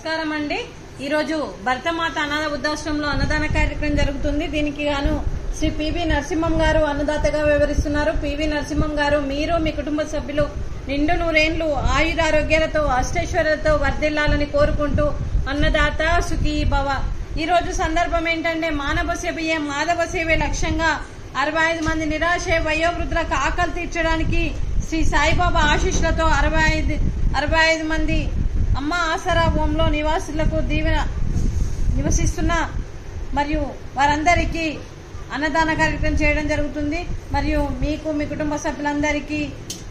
నమస్కారం అండి. ఈరోజు భరతమాత అనాథ వృద్ధాశ్రమంలో అన్నదాన కార్యక్రమం జరుగుతుంది. దీనికి గాను శ్రీ పివి నరసింహం గారు అన్నదాతగా వివరిస్తున్నారు. పివి నరసింహం గారు మీరు మీ కుటుంబ సభ్యులు నిండు నూరేండ్లు ఆయురారోగ్యాలతో అష్టైశ్వర్యాలతో వర్ధిల్లాలని కోరుకుంటూ అన్నదాత సుఖీ భవ. ఈ రోజు సందర్భం ఏంటంటే మానవ సేవయే మాధవ సేవే లక్ష్యంగా అరవై ఐదు మంది నిరాశ వయోవృద్ధులకు ఆకలి తీర్చడానికి శ్రీ సాయిబాబా ఆశీస్సులతో అరవై ఐదు అరవై ఐదు మంది అమ్మ ఆసరా హోంలో నివాసులకు దీవెన నివసిస్తున్న మరియు వారందరికీ అన్నదాన కార్యక్రమం చేయడం జరుగుతుంది. మరియు మీకు మీ కుటుంబ సభ్యులందరికీ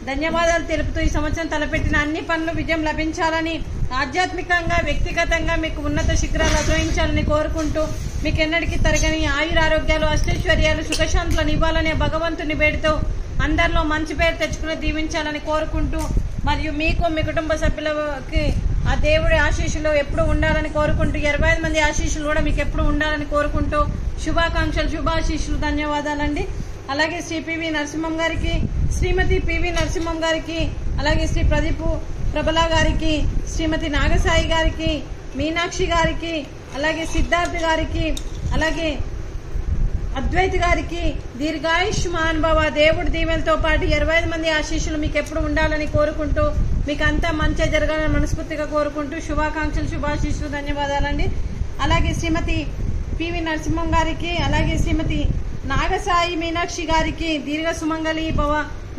ధన్యవాదాలు తెలుపుతూ ఈ సంవత్సరం తలపెట్టిన అన్ని పనులు విజయం లభించాలని ఆధ్యాత్మికంగా వ్యక్తిగతంగా మీకు ఉన్నత శిఖరాలు అధిరోహించాలని కోరుకుంటూ మీకు ఎన్నటికీ తరగని ఆయురారోగ్యాలు అష్టైశ్వర్యాలు సుఖశాంతులను ఇవ్వాలనే భగవంతుని వేడితో అందరిలో మంచి పేరు తెచ్చుకుని దీవించాలని కోరుకుంటూ మరియు మీకు మీ కుటుంబ సభ్యులకి ఆ దేవుడి ఆశీస్సులు ఎప్పుడు ఉండాలని కోరుకుంటూ ఇరవై ఐదు మంది ఆశీస్సులు కూడా మీకు ఎప్పుడు ఉండాలని కోరుకుంటూ శుభాకాంక్షలు శుభాశీస్సులు ధన్యవాదాలండి. అలాగే శ్రీ పివి నరసింహం గారికి శ్రీమతి పివి నరసింహం గారికి అలాగే శ్రీ ప్రదీప్ ప్రభలా గారికి శ్రీమతి నాగసాయి గారికి మీనాక్షి గారికి అలాగే సిద్ధార్థ్ గారికి అలాగే అద్వైత్ గారికి దీర్ఘాయుష్మాన్ భవ దేవుడి దీవెలతో పాటు ఇరవై ఐదు మంది ఆశీస్సులు మీకు ఎప్పుడు ఉండాలని కోరుకుంటూ మీకు అంతా మంచి జరగాలని మనస్ఫూర్తిగా కోరుకుంటూ శుభాకాంక్షలు శుభాశీస్సులు ధన్యవాదాలండి. అలాగే శ్రీమతి పివి నరసింహం గారికి అలాగే శ్రీమతి నాగసాయి మీనాక్షి గారికి దీర్ఘ సుమంగళి భవ.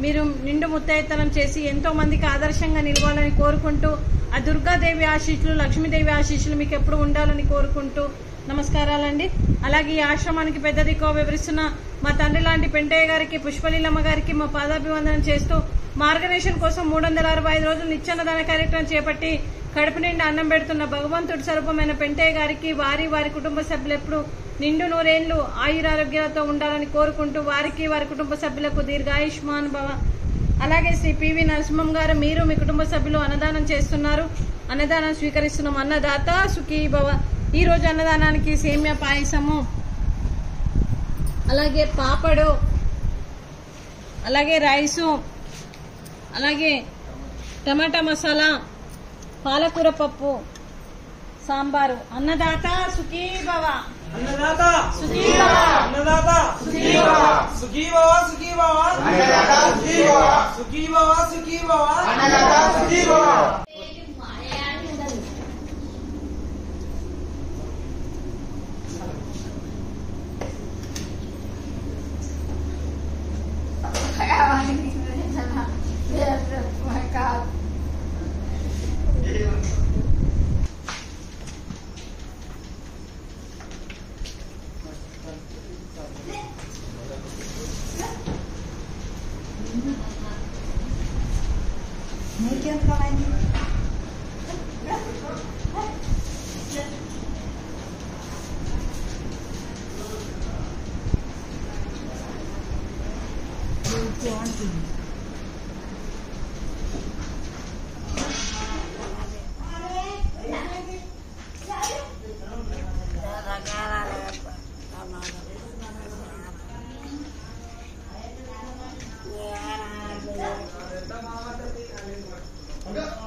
మీరు నిండు ముత్తైతనం చేసి ఎంతో మందికి ఆదర్శంగా నిలవాలని కోరుకుంటూ ఆ దుర్గాదేవి ఆశీస్సులు లక్ష్మీదేవి ఆశీస్సులు మీకు ఎప్పుడు ఉండాలని కోరుకుంటూ నమస్కారాలండి. అలాగే ఈ ఆశ్రమానికి పెద్ద దిక్కువ వివరిస్తున్న మా తండ్రి లాంటి పెంటయ్య గారికి పుష్పలీలమ్మ గారికి మా పాదాభివందనం చేస్తూ మార్గనేషన్ కోసం మూడు వందల అరవై ఐదు రోజులు నిత్యాన్నదాన కార్యక్రమం చేపట్టి కడుపు నిండా అన్నం పెడుతున్న భగవంతుడి స్వరూపమైన పెంటయ్య గారికి వారి వారి కుటుంబ సభ్యులు ఎప్పుడు నిండు నూరేళ్ళు ఆయురారోగ్యాలతో ఉండాలని కోరుకుంటూ వారికి వారి కుటుంబ సభ్యులకు దీర్ఘాయుష్మాన్ భవ అలాగే శ్రీ పివి నరసింహం గారు మీరు మీ కుటుంబ సభ్యులు అన్నదానం చేస్తున్నారు. అన్నదానం స్వీకరిస్తున్నాం. అన్నదాత సుఖీ భవ. ఈ రోజు అన్నదానానికి సేమ్యా పాయసము అలాగే పాపడు అలాగే రైసు అలాగే టమాటా మసాలా పాలకూర పప్పు సాంబారు. అన్నదాత సుఖీ భవ. అన్నదాత సుఖీ భవ అన్నదాత సుఖీ భవ సుఖీ భవ సుఖీ భవ అన్నదాత సుఖీ భవ సుఖీ భవ సుఖీ భవ Make. Thank you. 好的